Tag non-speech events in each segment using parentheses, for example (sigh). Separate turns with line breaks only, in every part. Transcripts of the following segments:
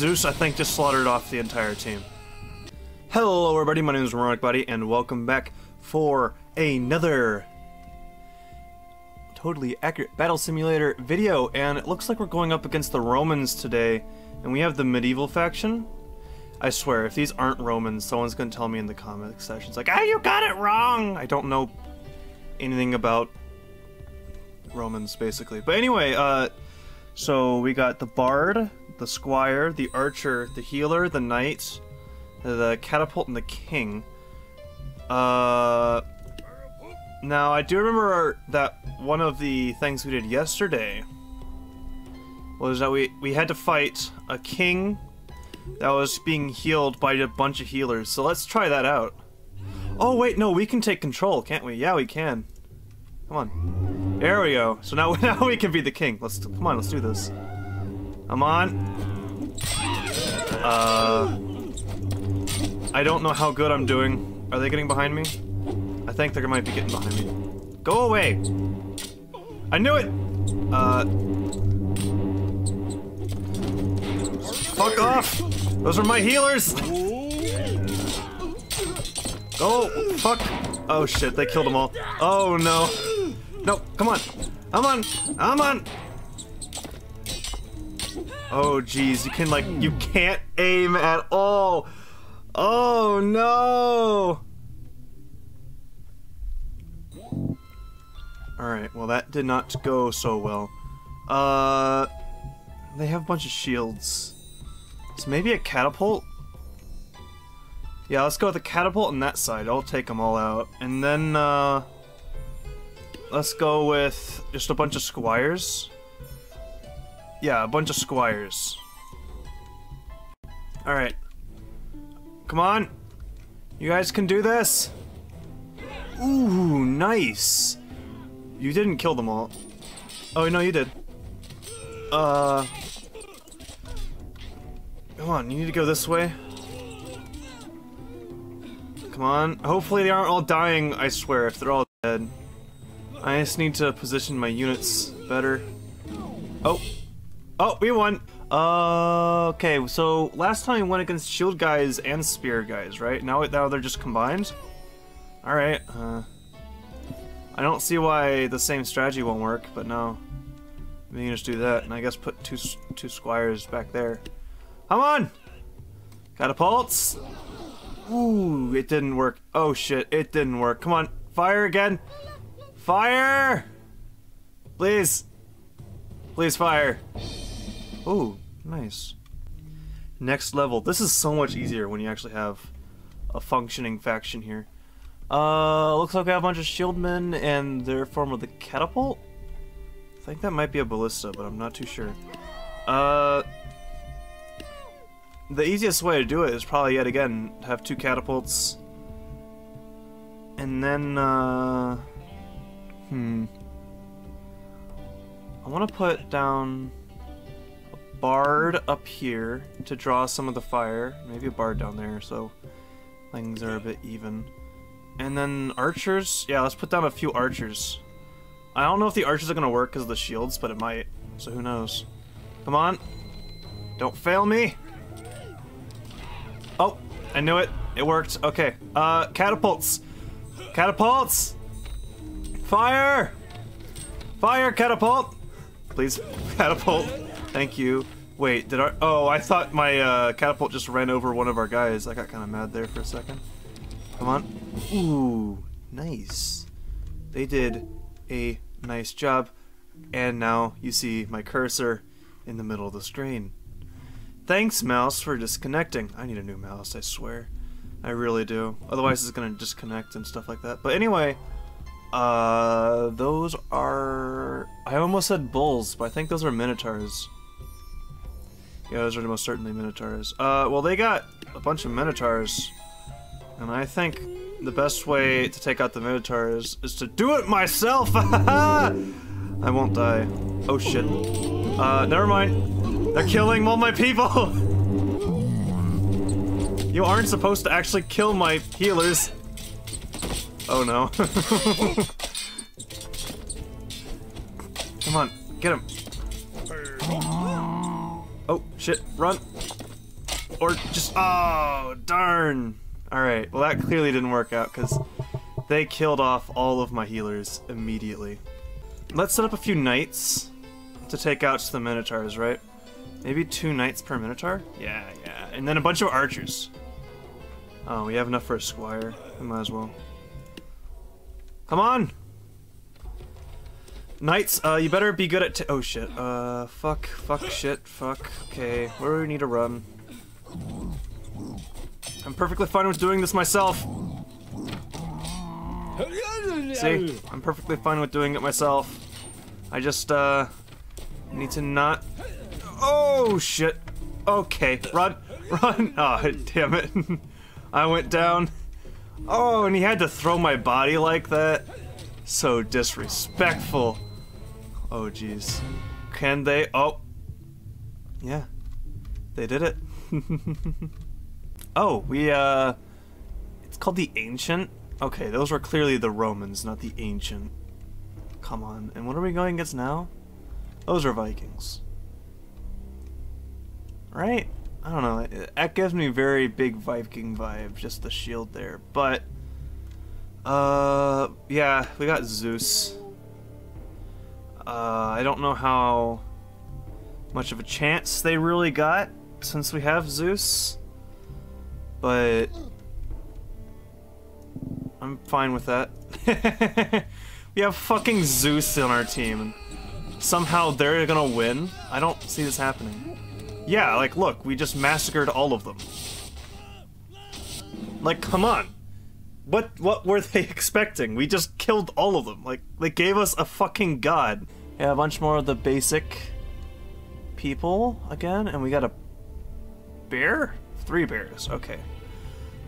Zeus, I think, just slaughtered off the entire team. Hello, everybody. My name is Moronic Body, and welcome back for another totally accurate battle simulator video. And it looks like we're going up against the Romans today, and we have the medieval faction. I swear, if these aren't Romans, someone's gonna tell me in the comment sections, like, "Ah, you got it wrong." I don't know anything about Romans, basically. But anyway, uh, so we got the bard, the squire, the archer, the healer, the knight, the catapult, and the king. Uh, now I do remember that one of the things we did yesterday was that we we had to fight a king that was being healed by a bunch of healers. So let's try that out. Oh wait, no, we can take control, can't we? Yeah, we can. Come on. There we go. So now (laughs) now we can be the king. Let's come on, let's do this. Come on. Uh I don't know how good I'm doing. Are they getting behind me? I think they might be getting behind me. Go away! I knew it! Uh Fuck off! Those are my healers! Go! Fuck! Oh shit, they killed them all. Oh no. No, come on! Come on! Come on! Oh jeez, you can like, you can't aim at all! Oh no! Alright, well that did not go so well. Uh, they have a bunch of shields. So maybe a catapult? Yeah, let's go with the catapult on that side. I'll take them all out. And then, uh... Let's go with just a bunch of squires. Yeah, a bunch of squires. Alright. Come on! You guys can do this! Ooh, nice! You didn't kill them all. Oh, no, you did. Uh... Come on, you need to go this way. Come on. Hopefully they aren't all dying, I swear, if they're all dead. I just need to position my units better. Oh. Oh, we won! Uh, okay, so last time we went against shield guys and spear guys, right? Now, now they're just combined? Alright, uh... I don't see why the same strategy won't work, but no. We can just do that, and I guess put two, two squires back there. Come on! Catapults! Ooh, it didn't work. Oh shit, it didn't work. Come on, fire again! Fire! Please! Please fire! Ooh, nice. Next level. This is so much easier when you actually have a functioning faction here. Uh, looks like we have a bunch of shieldmen and their form of the catapult? I think that might be a ballista, but I'm not too sure. Uh, the easiest way to do it is probably yet again have two catapults. And then, uh, hmm. I want to put down bard up here to draw some of the fire. Maybe a bard down there so things are a bit even. And then archers? Yeah, let's put down a few archers. I don't know if the archers are going to work because of the shields, but it might. So who knows. Come on. Don't fail me. Oh, I knew it. It worked. Okay. Uh, catapults. Catapults! Fire! Fire, catapult! Please, (laughs) catapult. Thank you. Wait, did our- Oh, I thought my uh, catapult just ran over one of our guys. I got kind of mad there for a second. Come on. Ooh, nice. They did a nice job. And now you see my cursor in the middle of the screen. Thanks, mouse, for disconnecting. I need a new mouse, I swear. I really do. Otherwise it's gonna disconnect and stuff like that. But anyway, uh, those are... I almost said bulls, but I think those are minotaurs. Yeah, those are most certainly minotaurs. Uh, well, they got a bunch of minotaurs. And I think the best way to take out the minotaurs is to do it myself! (laughs) I won't die. Oh shit. Uh, never mind. They're killing all my people! (laughs) you aren't supposed to actually kill my healers. Oh no. (laughs) Come on, get him. Oh shit, run. or just oh darn. All right, well that clearly didn't work out because they killed off all of my healers immediately. Let's set up a few knights to take out the minotaurs, right? Maybe two knights per minotaur? Yeah, yeah, and then a bunch of archers. Oh, we have enough for a squire. We might as well. Come on! Knights, uh, you better be good at oh shit, uh, fuck, fuck, shit, fuck, okay, where do we need to run? I'm perfectly fine with doing this myself! See? I'm perfectly fine with doing it myself. I just, uh, need to not... Oh, shit! Okay, run! (laughs) Run! Oh, (laughs) damn it. (laughs) I went down. Oh, and he had to throw my body like that? So disrespectful. Oh, jeez. Can they? Oh. Yeah. They did it. (laughs) oh, we, uh... It's called the Ancient? Okay, those were clearly the Romans, not the Ancient. Come on. And what are we going against now? Those are Vikings. Right? I don't know. That gives me very big Viking vibe, just the shield there. But, uh, yeah, we got Zeus. Uh, I don't know how much of a chance they really got since we have Zeus, but I'm fine with that. (laughs) we have fucking Zeus on our team. Somehow they're gonna win? I don't see this happening. Yeah, like, look, we just massacred all of them. Like, come on. What what were (laughs) they expecting? We just killed all of them. Like, they gave us a fucking god. Yeah, a bunch more of the basic people again, and we got a bear? Three bears, okay.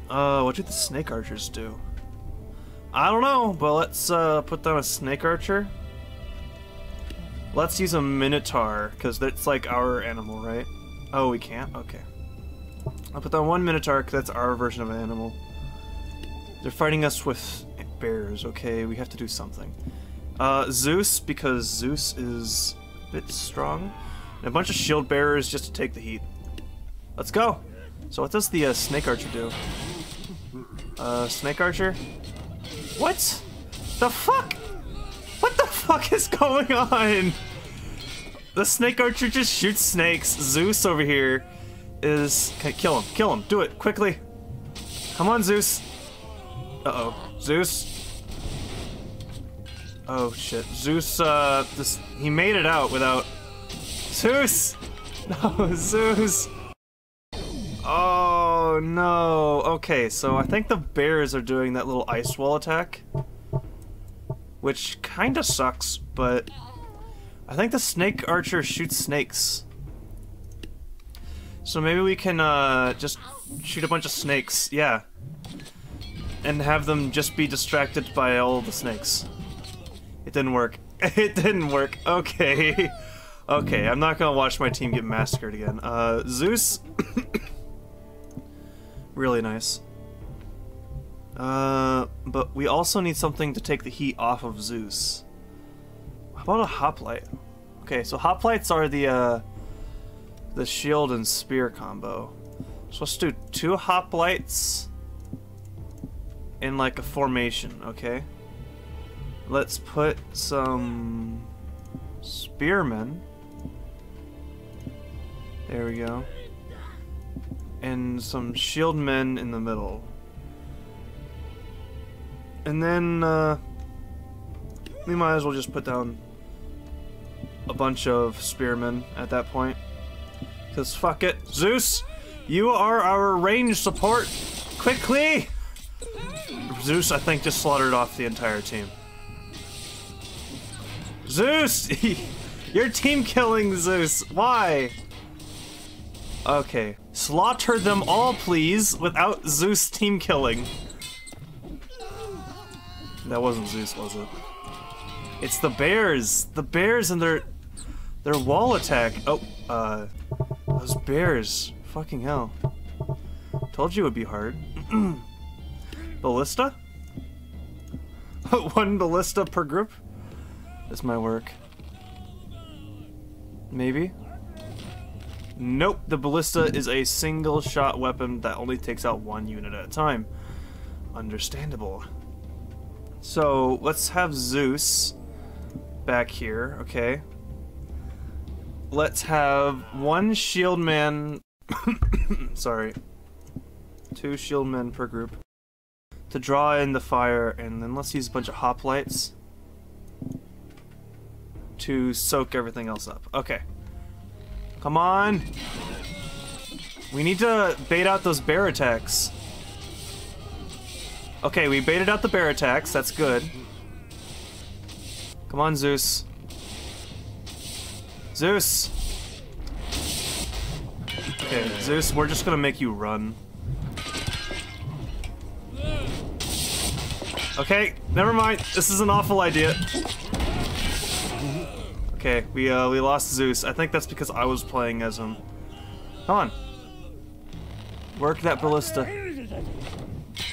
Uh, what did the snake archers do? I don't know, but let's uh, put down a snake archer. Let's use a minotaur, because that's like our animal, right? Oh, we can't? Okay. I'll put that one minotaur, that's our version of an animal. They're fighting us with bears, okay? We have to do something. Uh, Zeus, because Zeus is a bit strong. And a bunch of shield bearers just to take the heat. Let's go! So what does the uh, Snake Archer do? Uh, Snake Archer? What? The fuck? What the fuck is (laughs) going on? The Snake Archer just shoots snakes. Zeus over here is... Okay, kill him. Kill him. Do it. Quickly. Come on, Zeus. Uh-oh. Zeus? Oh shit. Zeus, uh, this, he made it out without... Zeus! (laughs) No, Zeus! Oh no. Okay, so I think the bears are doing that little ice wall attack. Which kinda sucks, but... I think the snake archer shoots snakes. So maybe we can, uh, just shoot a bunch of snakes, yeah. And have them just be distracted by all the snakes. It didn't work. (laughs) It didn't work. Okay. (laughs) okay, I'm not gonna watch my team get massacred again. Uh, Zeus. (coughs) really nice. Uh, but we also need something to take the heat off of Zeus. How about a hoplite? Okay, so hoplites are the, uh, the shield and spear combo. So let's do two hoplites in like a formation, okay? Let's put some spearmen. There we go. And some shield men in the middle. And then, uh, we might as well just put down a bunch of spearmen at that point. Because fuck it. Zeus, you are our range support. Quickly! Zeus, I think, just slaughtered off the entire team. Zeus! (laughs) You're team killing Zeus. Why? Okay. Slaughter them all, please, without Zeus team killing. That wasn't Zeus, was it? It's the bears. The bears and their their wall attack. Oh, uh, those bears. Fucking hell. Told you it would be hard. (clears throat) ballista? (laughs) One ballista per group? This might work. Maybe? Nope, the ballista is a single shot weapon that only takes out one unit at a time. Understandable. So let's have Zeus back here, okay? Let's have one shield man. (coughs) sorry. Two shield men per group. To draw in the fire, and then let's use a bunch of hoplites to soak everything else up. Okay. Come on! We need to bait out those bear attacks. Okay, we baited out the bear attacks. That's good. Come on, Zeus. Zeus! Okay, Zeus, we're just gonna make you run. Okay, never mind. This is an awful idea. Okay, we uh we lost Zeus. I think that's because I was playing as him. Come on. Work that ballista.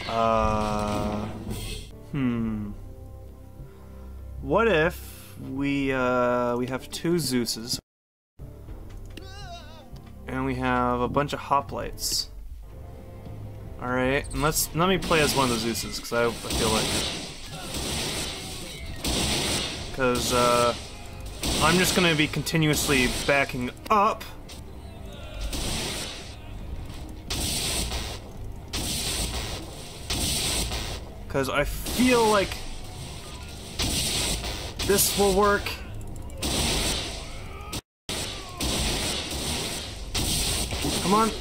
Uh Hmm. What if we uh we have two Zeuses we have a bunch of hoplites. Alright, and let's let me play as one of the Zeuses, because I, I feel like Because, uh, I'm just gonna be continuously backing up. Because I feel like this will work. Come on.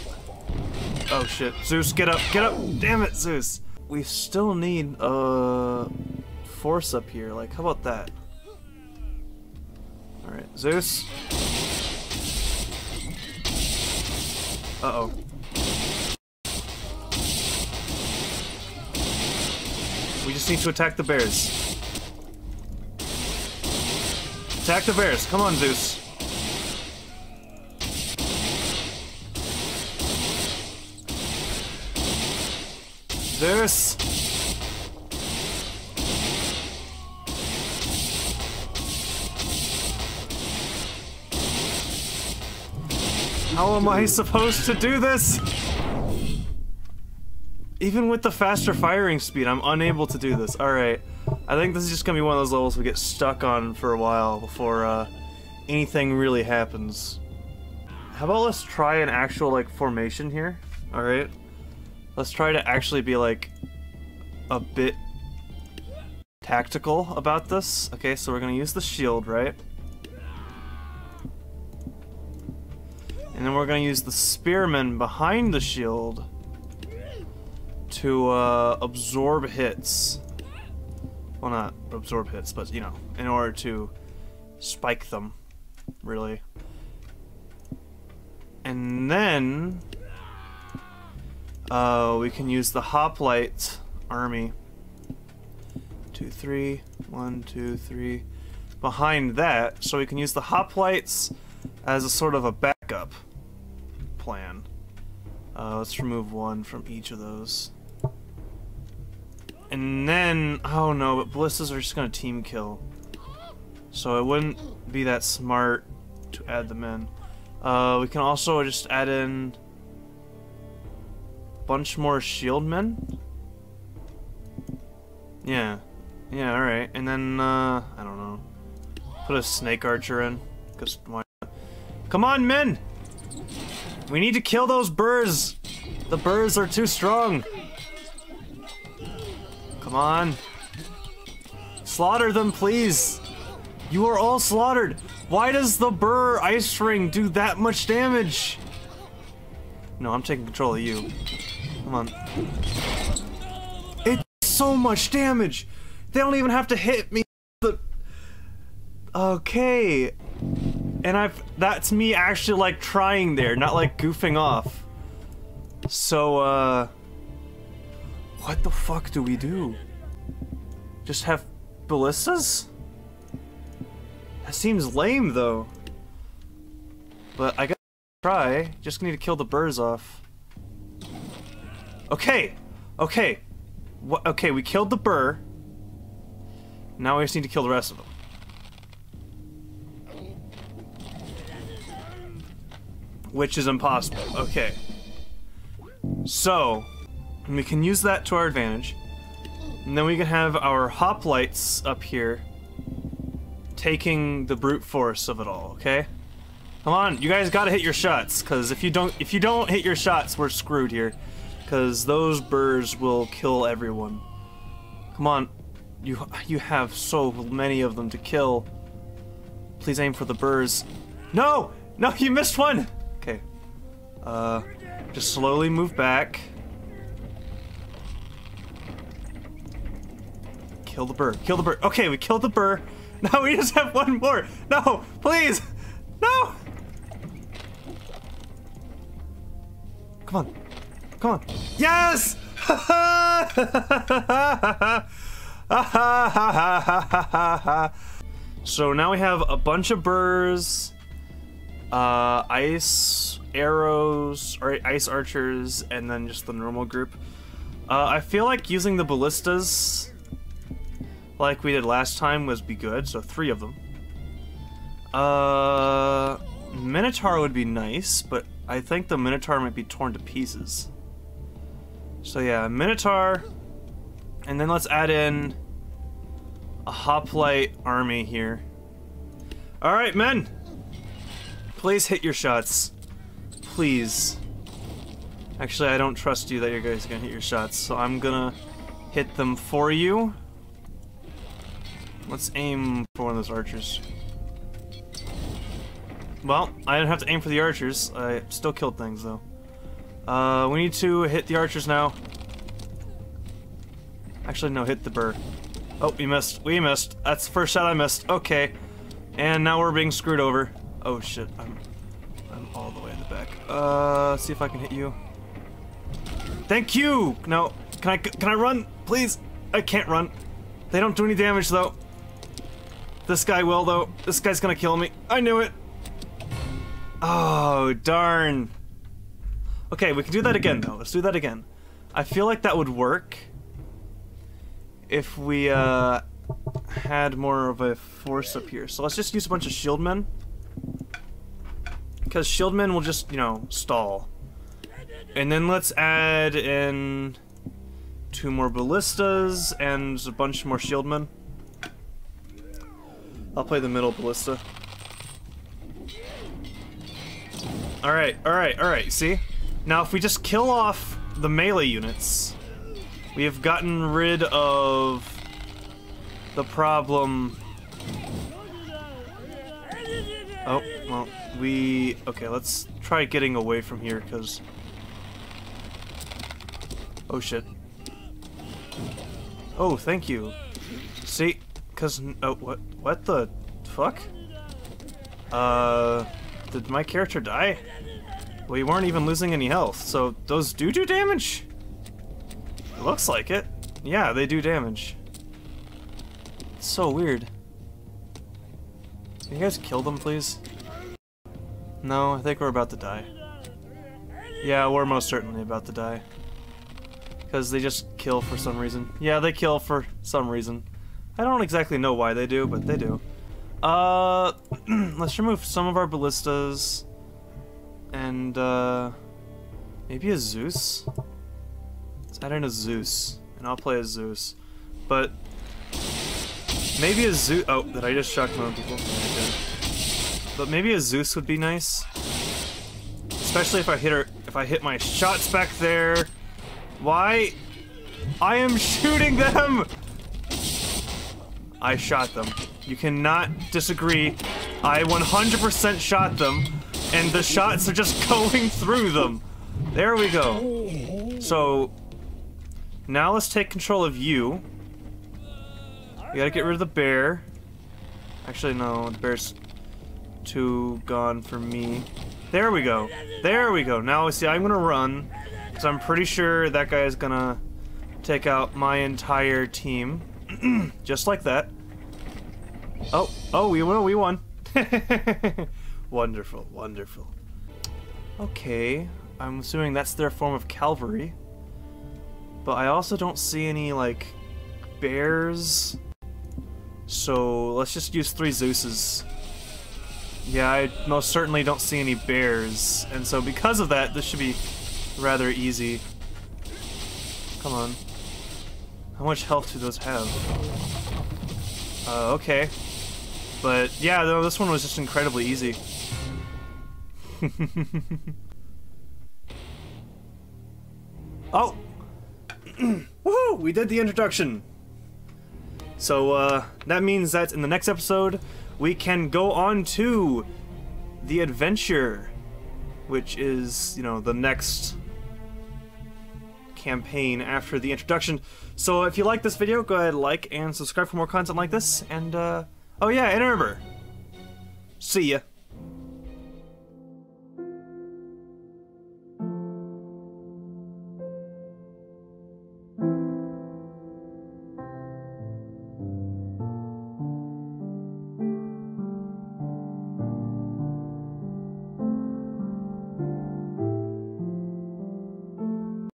Oh shit. Zeus, get up, get up! Damn it, Zeus! We still need, uh, force up here. Like, how about that? Alright, Zeus. Uh-oh. We just need to attack the bears. Attack the bears. Come on, Zeus. Zeus! How am I supposed to do this? Even with the faster firing speed, I'm unable to do this. Alright. I think this is just gonna be one of those levels we get stuck on for a while before uh, anything really happens. How about let's try an actual, like, formation here? Alright. Let's try to actually be, like, a bit tactical about this. Okay, so we're gonna use the shield, right? And then we're gonna use the spearmen behind the shield to uh, absorb hits. Well, not absorb hits, but, you know, in order to spike them, really. And then uh, we can use the hoplite army. Two, three, one, two, three. Behind that, so we can use the hoplites as a sort of a backup plan. Uh, let's remove one from each of those. And then, oh no, but ballistas are just gonna team kill. So it wouldn't be that smart to add them in. Uh, we can also just add in bunch more shield men. Yeah. Yeah, alright. And then, uh, I don't know. Put a snake archer in. Because why not? Come on, men! We need to kill those birds! The birds are too strong! Come on. Slaughter them, please! You are all slaughtered! Why does the burr ice ring do that much damage? No, I'm taking control of you. Come on. It's so much damage! They don't even have to hit me. The Okay. And I've that's me actually like trying there, not like goofing off. So uh what the fuck do we do? Just have ballistas? That seems lame though. But I gotta try. Just need to kill the birds off. Okay. Okay. What okay, we killed the burr. Now we just need to kill the rest of them. which is impossible. Okay. So, we can use that to our advantage. And then we can have our hoplites up here taking the brute force of it all, okay? Come on, you guys gotta hit your shots, cause if you don't if you don't hit your shots, we're screwed here. Cause those burrs will kill everyone. Come on. You you have so many of them to kill. Please aim for the burrs. No! No, you missed one! Okay. Uh just slowly move back. Kill the burr. Kill the burr. Okay, we killed the burr. (laughs) Now we just have one more. No, please. No. Come on. Come on. Yes! (laughs) so now we have a bunch of burrs, uh, ice arrows, or ice archers, and then just the normal group. Uh, I feel like using the ballistas like we did last time was be good, so three of them. Uh, Minotaur would be nice, but I think the Minotaur might be torn to pieces. So yeah, Minotaur, and then let's add in a hoplite army here. Alright, men! Please hit your shots. Please. Actually, I don't trust you that you guys are gonna hit your shots, so I'm gonna hit them for you. Let's aim for one of those archers. Well, I didn't have to aim for the archers. I still killed things, though. Uh, we need to hit the archers now. Actually, no, hit the burr. Oh, we missed. We missed. That's the first shot I missed. Okay. And now we're being screwed over. Oh, shit. I'm, I'm all the way in the back. Uh, see if I can hit you. Thank you! No, can I, can I run? Please? I can't run. They don't do any damage, though. This guy will, though. This guy's gonna kill me. I knew it! Oh, darn. Okay, we can do that again, though. Let's do that again. I feel like that would work if we, uh, had more of a force up here. So let's just use a bunch of shieldmen. Because shieldmen will just, you know, stall. And then let's add in two more ballistas and a bunch more shieldmen. I'll play the middle ballista. Alright, alright, alright, see? Now if we just kill off the melee units, we have gotten rid of the problem... Oh, well, we... Okay, let's try getting away from here, because... Oh shit. Oh, thank you. See, Cause, oh, what, what the fuck? Uh, did my character die? We weren't even losing any health, so those do do damage? It looks like it. Yeah, they do damage. It's so weird. Can you guys kill them, please? No, I think we're about to die. Yeah, we're most certainly about to die. Because they just kill for some reason. Yeah, they kill for some reason. I don't exactly know why they do, but they do. Uh, (clears throat) let's remove some of our ballistas. And, uh, maybe a Zeus? Let's add in a Zeus. And I'll play a Zeus. But, maybe a Zeus- oh, did I just shock my people? But maybe a Zeus would be nice. Especially if I hit her- if I hit my shots back there. Why? I am shooting them! I shot them. You cannot disagree. I 100% shot them, and the shots are just (laughs) going through them. There we go. So, now let's take control of you. We gotta get rid of the bear. Actually, no, the bear's too gone for me. There we go. There we go. Now, I see, I'm gonna run, because I'm pretty sure that guy is gonna take out my entire team. (clears throat) Just like that. Oh, oh, we won, we won. (laughs) wonderful, wonderful. Okay, I'm assuming that's their form of cavalry. But I also don't see any, like, bears. So let's just use three Zeuses. Yeah, I most certainly don't see any bears, and so because of that, this should be rather easy. Come on. How much health do those have? Uh, okay. But yeah, no, this one was just incredibly easy. (laughs) oh! (clears throat) Woohoo! We did the introduction! So, uh, that means that in the next episode, we can go on to the adventure, which is, you know, the next campaign after the introduction. So if you like this video, go ahead, like, and subscribe for more content like this, and, uh, oh yeah, and remember, see ya.